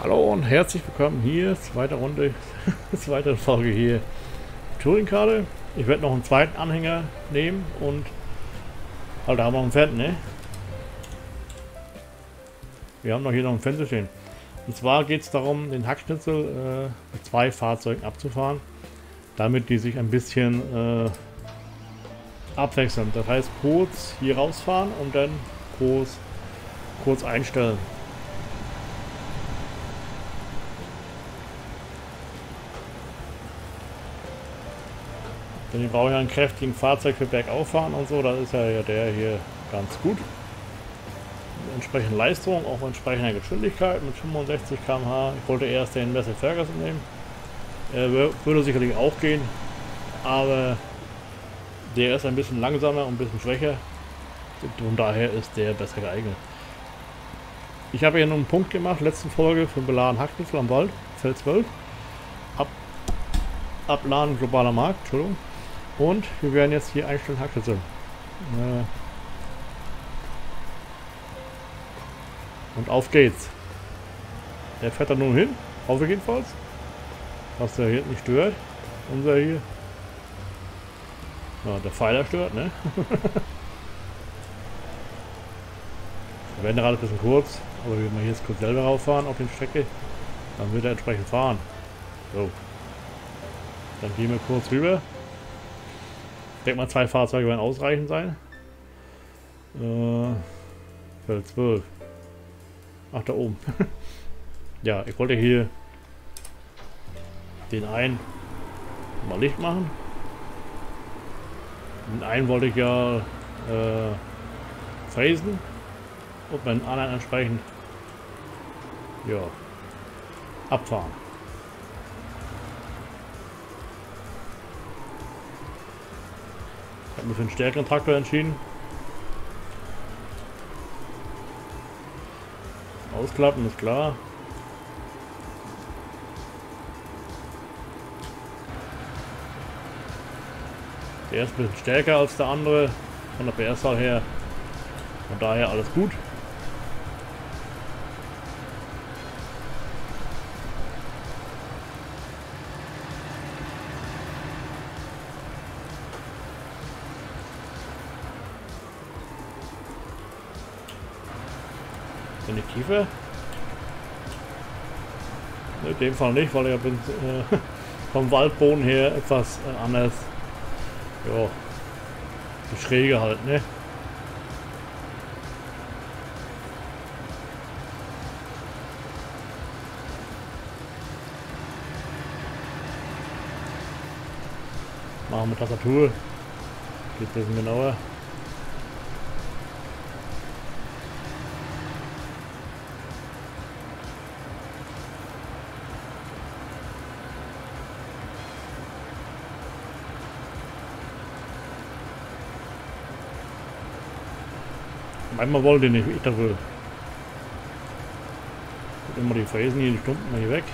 Hallo und herzlich willkommen hier, zweite Runde, zweite Folge hier Touringkarte. Ich werde noch einen zweiten Anhänger nehmen und halt, da haben wir noch ein Pferd, ne? Wir haben noch hier noch ein Fenster stehen. Und zwar geht es darum, den Hackschnitzel äh, mit zwei Fahrzeugen abzufahren, damit die sich ein bisschen äh, abwechseln. Das heißt, kurz hier rausfahren und dann kurz, kurz einstellen. Denn ich brauche ja einen kräftigen Fahrzeug für Bergauffahren und so. Das ist ja der hier ganz gut. Entsprechende Leistung, auch entsprechender Geschwindigkeit mit 65 km/h. Ich wollte erst den Messer Ferguson nehmen. Er würde sicherlich auch gehen, aber der ist ein bisschen langsamer und ein bisschen schwächer. Und daher ist der besser geeignet. Ich habe hier nur einen Punkt gemacht, letzte Folge für Beladen Hacknitzel am Wald, Feld 12. Ab, Abladen globaler Markt, Entschuldigung. Und wir werden jetzt hier einstellen Hackschütze. Äh und auf geht's. Der fährt da nun hin, hoffe ich jedenfalls. Was der hier nicht stört. Unser hier. Ja, der Pfeiler stört, ne? wir werden gerade ein bisschen kurz, aber wenn wir jetzt kurz selber rauffahren auf die Strecke, dann wird er entsprechend fahren. So. Dann gehen wir kurz rüber. Denke mal, zwei Fahrzeuge werden ausreichend sein. Äh, Feld 12. Ach, da oben. ja, ich wollte hier den einen mal Licht machen. Den einen wollte ich ja äh, phasen und meinen anderen entsprechend ja, abfahren. Ich habe mich für einen stärkeren Traktor entschieden. Ausklappen ist klar. Der ist ein bisschen stärker als der andere von der PS-Zahl her. Von daher alles gut. Kiefer? In dem Fall nicht, weil ich bin äh, vom Waldboden her etwas äh, anders. Ja, Schräge halt, ne? Machen wir Tastatur. Geht ein bisschen genauer. Einmal wollte ich nicht, ich dafür. Immer die Fräsen hier, die Stumpen hier weg.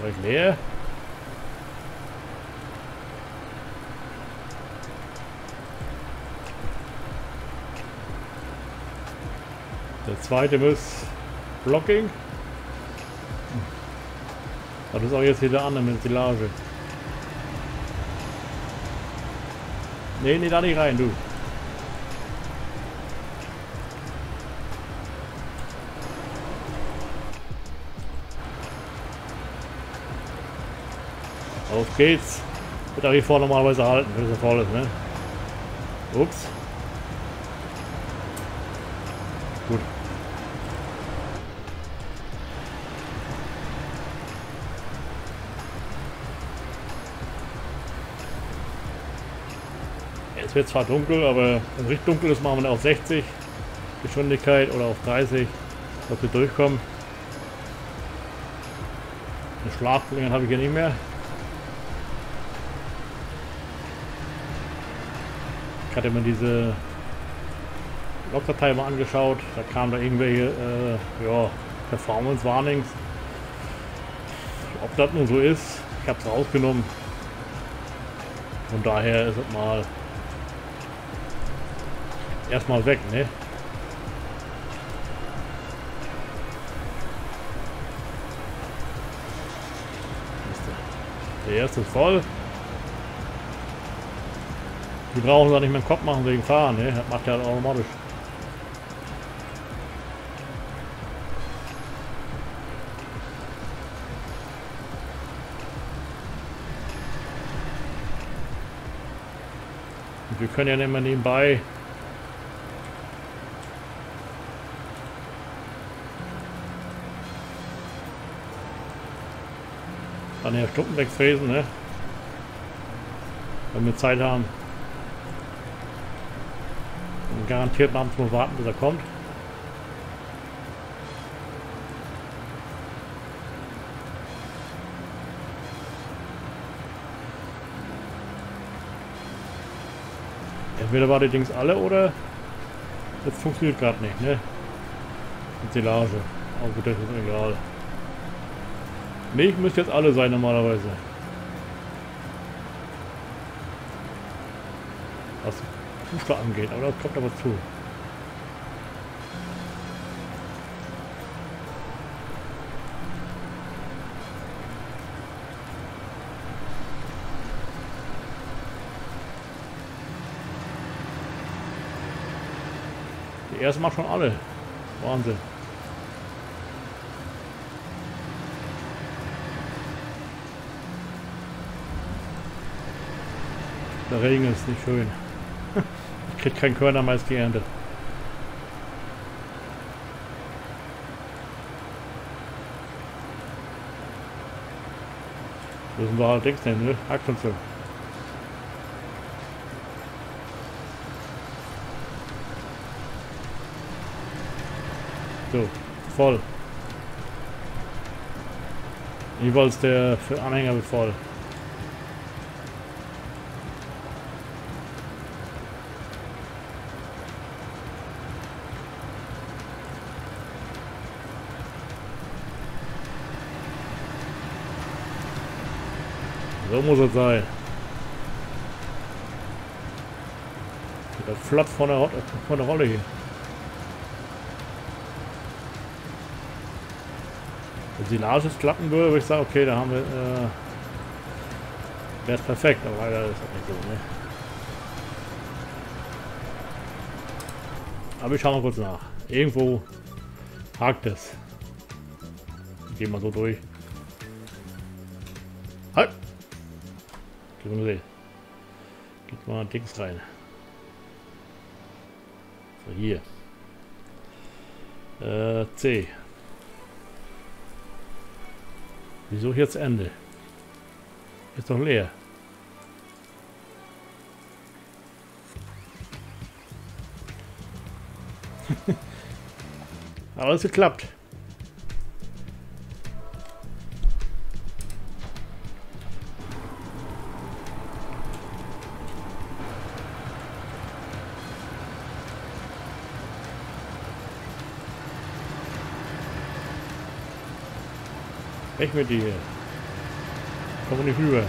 War ich leer? Der zweite muss Blocking. Das ist auch jetzt wieder an mit Silage. Nee, nee, da nicht rein, du. Auf geht's. Wird auch hier vorne normalerweise halten, wenn es voll ist, ne? Ups. Es wird zwar dunkel, aber wenn es richtig dunkel ist, machen wir auf 60 Geschwindigkeit oder auf 30, dass wir durchkommen. Eine Schlafbringen habe ich hier nicht mehr. Ich hatte mir diese Logdatei mal angeschaut. Da kamen da irgendwelche äh, ja, Performance Warnings. Ob das nun so ist, Ich habe es rausgenommen. Von daher ist es mal erstmal weg, ne? Der erste ist voll. Die brauchen sie nicht mit dem Kopf machen wegen Fahren, ne? Das macht ja automatisch. Und wir können ja nicht mehr nebenbei an der Stunden wegfräsen, ne? Wenn wir Zeit haben. Und garantiert abends nur warten, bis er kommt. Entweder war die Dings alle oder das funktioniert gerade nicht, ne? Silage. Aber gut, das ist egal. Ne, müsste jetzt alle sein normalerweise. Was Fußball angeht, aber das kommt aber zu. Die erste macht schon alle. Wahnsinn. Der Regen ist nicht schön. Ich krieg kein Körner mais geerntet. Müssen wir allerdings nehmen, ne? Uns so. Voll. Jeweils der für Anhänger wird voll. So muss es sein. Der flott von der, von der Rolle hier. Wenn Silage klappen würde, würde ich sagen, okay, da haben wir, äh, wäre es perfekt, aber leider ist das nicht so, ne? Aber ich schaue mal kurz nach. Irgendwo hakt es. Gehen wir so durch. Wir Geht mal Dings rein. So, hier. Äh, C. Wieso jetzt Ende? Ist doch leer. Alles geklappt. Weg mit dir. Komm nicht rüber.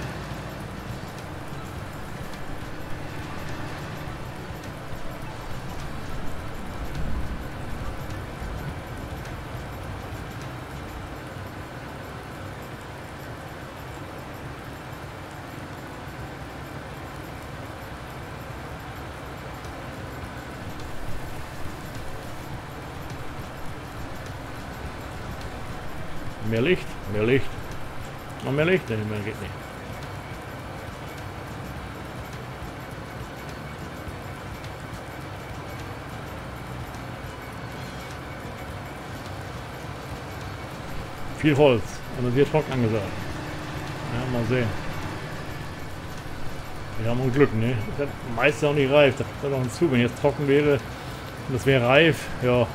Mehr Licht, mehr Licht. Noch mehr Licht? Nee, mehr geht nicht. Viel Holz. Also wird trocken angesagt. Ja, mal sehen. Wir haben Glück, ne? Das ist meistens auch nicht reif. Das ist noch hinzu. Wenn jetzt trocken wäre und das wäre reif, ja,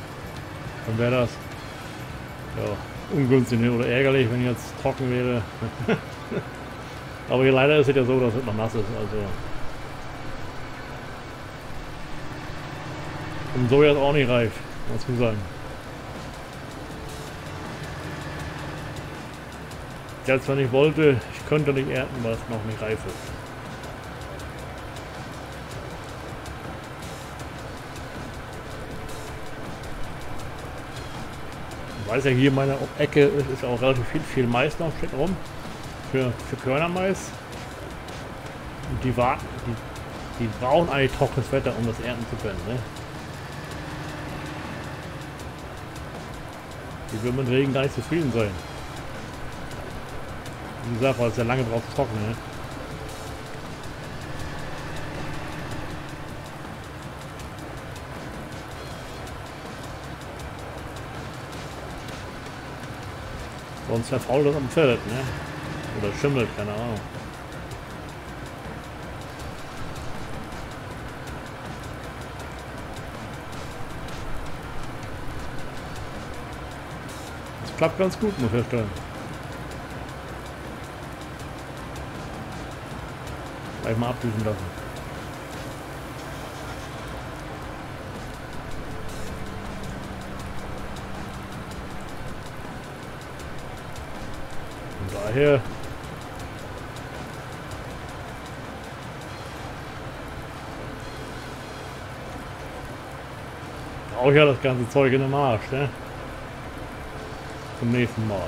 dann wäre das. Ja, ungünstig oder ärgerlich, wenn jetzt trocken wäre. Aber hier leider ist es ja so, dass es noch nass ist. Also und so jetzt auch nicht reif, muss man sagen. Selbst wenn ich wollte, ich könnte nicht ernten, weil es noch nicht reif ist. Weiß ja, hier in meiner Ecke ist, auch relativ viel, viel Mais noch steht rum. Für, für Körnermais. Und die warten, die, die brauchen eigentlich trockenes Wetter, um das ernten zu können. Ne? Die würden mit Regen gar nicht zufrieden sein. Wie gesagt, weil es ja lange drauf trocknen. Ne? Sonst verfault das am Feld, ne? Oder schimmelt, keine Ahnung. Das klappt ganz gut, muss ich feststellen. Gleich mal abdüsen lassen. Daher auch ja das ganze Zeug in den Arsch, ne? Zum nächsten Mal.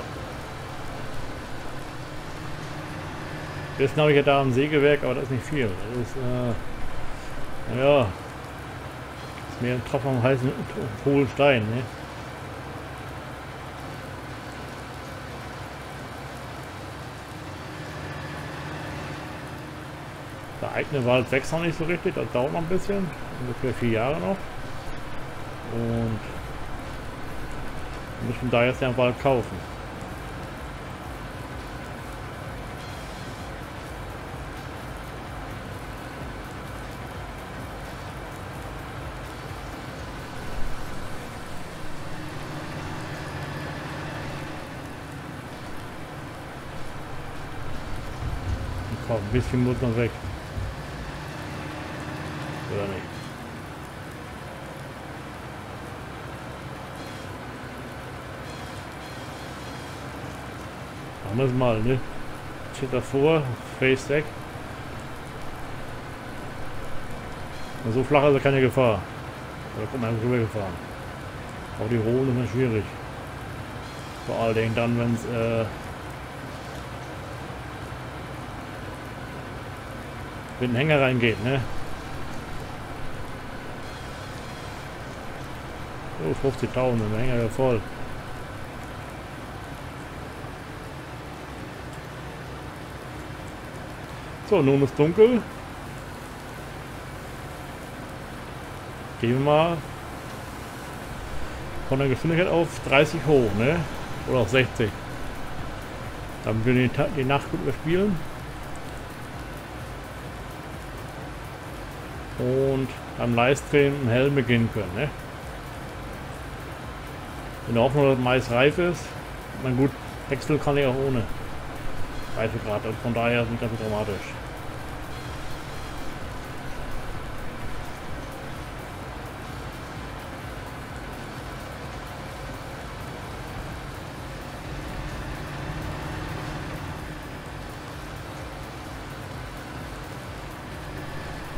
Jetzt habe ich ja da ein Sägewerk, aber das ist nicht viel. Das ist, äh, naja, ist mehr ein Tropfen am heißen hohlen Stein, ne? Eigene Wald wächst noch nicht so richtig, das dauert noch ein bisschen, ungefähr vier Jahre noch. Und wir müssen da jetzt den Wald kaufen. Ein bisschen muss noch weg. Oder nicht? Machen wir es mal, ne? Steht davor, Face Deck. So flach ist er keine Gefahr. Da kommt man rüber gefahren. Auch die Rohlen ist schwierig. Vor allen Dingen dann, wenn es äh, mit dem Hänger reingeht, ne? Oh, 50.000, dann hängen wir voll. So, nun ist dunkel. Gehen wir mal von der Geschwindigkeit auf 30 hoch, ne? Oder auf 60. Damit wir die, die Nacht gut überspielen. Und beim Livestream einen Helm beginnen können, ne? In der Hoffnung, dass Mais reif ist. Mein gut, Wechsel kann ich auch ohne Reifegrad. Also von daher ist nicht ganz so dramatisch.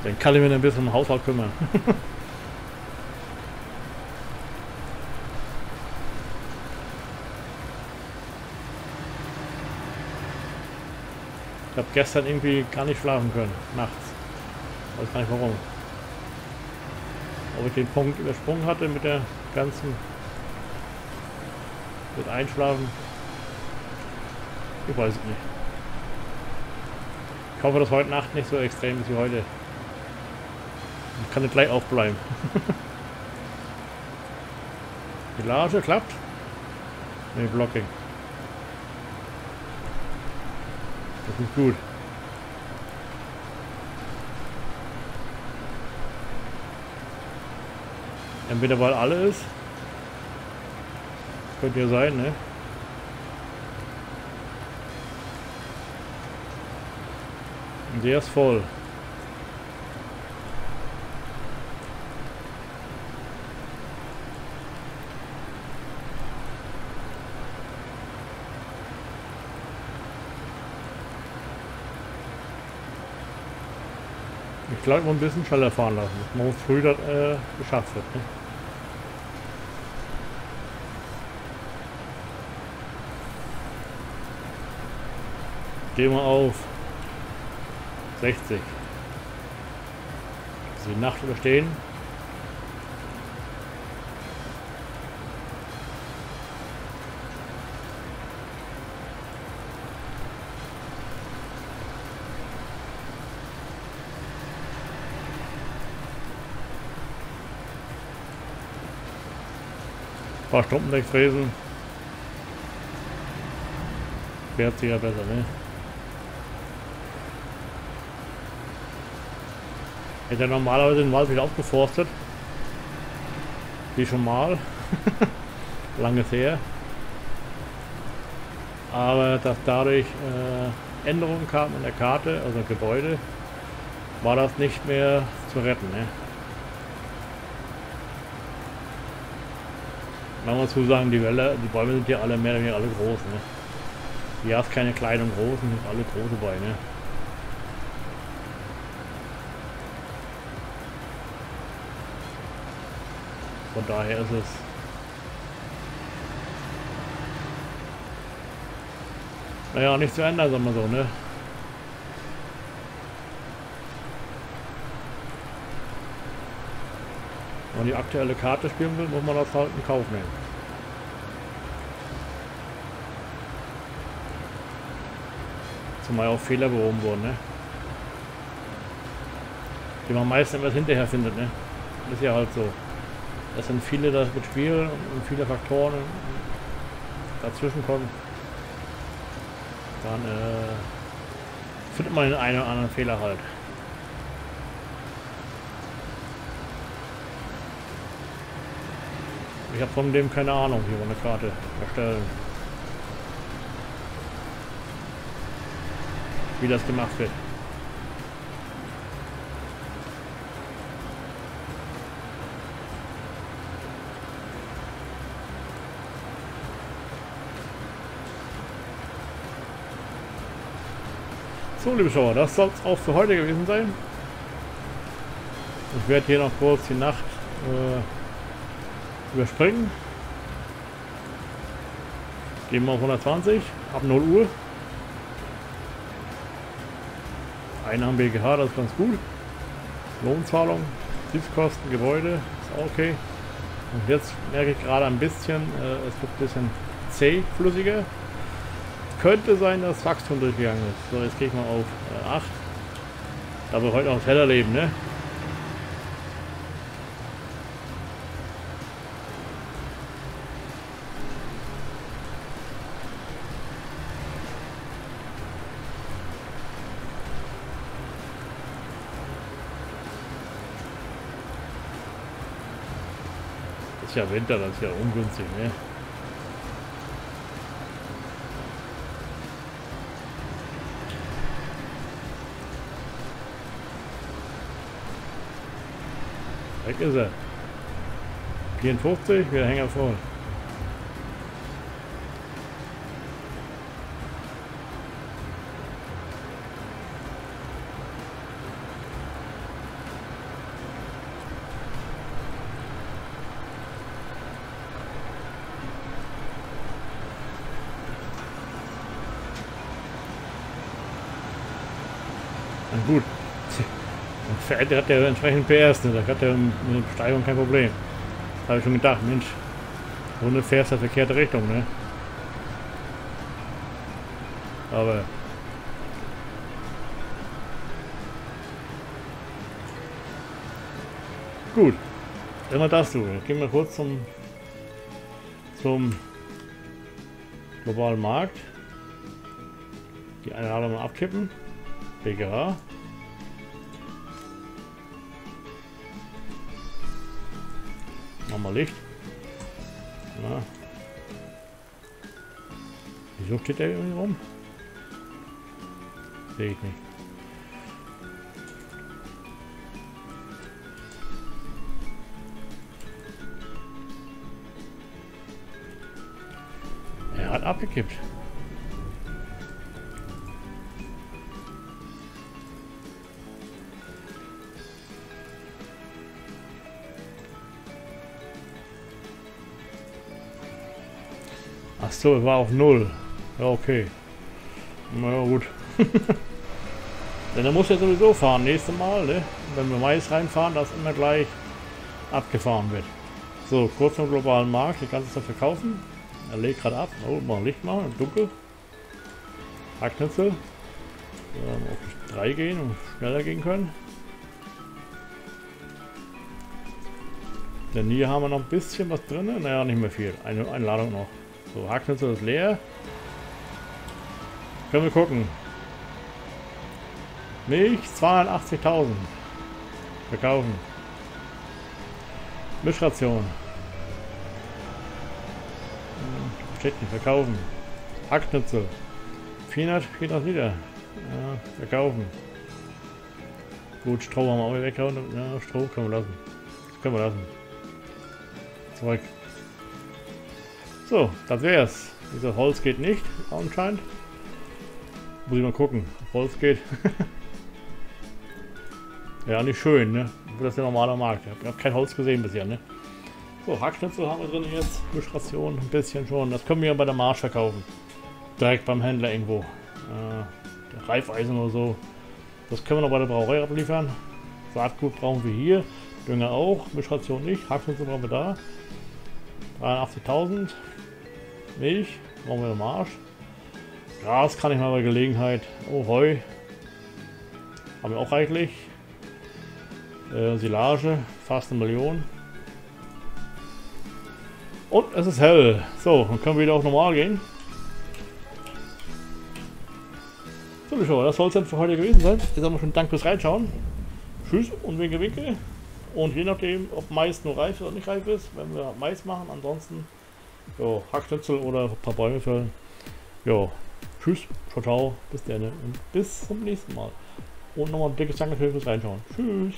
Dann kann ich mich ein bisschen um Haushalt kümmern. Ich habe gestern irgendwie gar nicht schlafen können, nachts. Weiß gar nicht warum. Ob ich den Punkt übersprungen hatte mit der ganzen... mit Einschlafen. Ich weiß es nicht. Ich hoffe, dass heute Nacht nicht so extrem ist wie heute. Ich kann nicht gleich aufbleiben. Die Lage klappt. Ne, Blocking. Ist gut. Entweder weil alle ist. Könnte ja sein, ne? Und der ist voll. Ich glaube, ein bisschen schneller fahren lassen. Das muss früh das, äh, geschafft wird. Ne? Gehen wir auf 60. Die Nacht überstehen. Paar Stunden wegfräsen. Fährt sich ja besser, ne? Hätte normalerweise den Wald wieder aufgeforstet. Wie schon mal. Lange her. Aber dass dadurch äh, Änderungen kamen in der Karte, also Gebäude, war das nicht mehr zu retten. Ne? Man muss dazu sagen, die Wälder, die Bäume sind ja alle mehr oder weniger alle groß. Ne? Hier hast keine kleinen und großen, sind alle große Beine. Von daher ist es naja nicht zu ändern, sagen wir so, ne? Man die aktuelle Karte spielen will, muss man das halt in Kauf nehmen. Zumal auch Fehler behoben wurden, ne? Die man meistens immer hinterher findet, ne? Ist ja halt so. Es sind viele das mit Spielen und viele Faktoren dazwischen kommen. Dann äh, findet man den einen oder anderen Fehler halt. Ich habe von dem keine Ahnung, hier eine Karte erstellen. Wie das gemacht wird. So, liebe Schauer, das soll es auch für heute gewesen sein. Ich werde hier noch kurz die Nacht äh, überspringen. Gehen wir auf 120, ab 0 Uhr. Einnahmen BGH, das ist ganz gut. Lohnzahlung, Betriebskosten, Gebäude, ist auch okay. Und jetzt merke ich gerade ein bisschen, äh, es wird ein bisschen zäh, flüssiger könnte sein, dass Wachstum durchgegangen ist. So, jetzt gehe ich mal auf äh, 8. Da wir heute noch heller leben, ne? Ist ja Winter, das ist ja ungünstig, ne? Weg ist er. 54, wir hängen voll. Gut, der hat ja entsprechend PS, ne? da hat er mit der Steigung kein Problem. Habe ich schon gedacht, Mensch, Runde fährst der verkehrte Richtung, ne? Aber gut, immer das du. Gehen wir kurz zum zum globalen Markt. Die Einladung mal abkippen. BGH. Wir Licht. Ja. Wieso steht der irgendwie rum? Sehe ich nicht. Er hat abgekippt. So, war auf null. Ja, okay. Na ja, gut. Denn er muss ja sowieso fahren, nächstes Mal, ne? Wenn wir Mais reinfahren, dass immer gleich abgefahren wird. So, kurz zum globalen Markt, die ganze Zeit verkaufen. Er legt gerade ab. Oh, mal Licht machen, dunkel. Hacknitzel. Ähm, auf 3 gehen und schneller gehen können. Denn hier haben wir noch ein bisschen was drin. Naja, nicht mehr viel. Eine Einladung noch. So, Hacknitzel ist leer. Können wir gucken. Milch 280.000. Verkaufen. Mischration. Steht. Verkaufen. Hacknitzel. 400, 400 Liter. Ja, verkaufen. Gut, Stroh haben wir auch weggehauen. Ja, Stroh können wir lassen. Das können wir lassen. Zurück. So, das wär's. Dieser Holz geht nicht, anscheinend. Muss ich mal gucken, Holz geht. ja, nicht schön, ne? Das ist der normale Markt. Ich habe kein Holz gesehen bisher, ne? So, Hackschnitzel haben wir drin jetzt. Mischration ein bisschen schon. Das können wir bei der Marsch verkaufen. Direkt beim Händler irgendwo. Äh, Reifeisen oder so. Das können wir noch bei der Brauerei abliefern. Saatgut brauchen wir hier. Dünger auch. Mischration nicht. Hackschnitzel brauchen wir da. 83.000. Milch. Brauchen wir im Arsch. Gras kann ich mal bei Gelegenheit. Oh, Heu. Haben wir auch reichlich. Äh, Silage. Fast eine Million. Und es ist hell. So, dann können wir wieder auf normal gehen. So, das soll es dann für heute gewesen sein. Jetzt haben wir schon Dank fürs Reinschauen. Tschüss und winke winke. Und je nachdem, ob Mais nur reif oder nicht reif ist, wenn wir Mais machen, ansonsten jo, Hackschnitzel oder ein paar Bäume fällen. Jo, tschüss, ciao, ciao, bis dann und bis zum nächsten Mal. Und nochmal ein dickes Dankeschön fürs Reinschauen. Tschüss.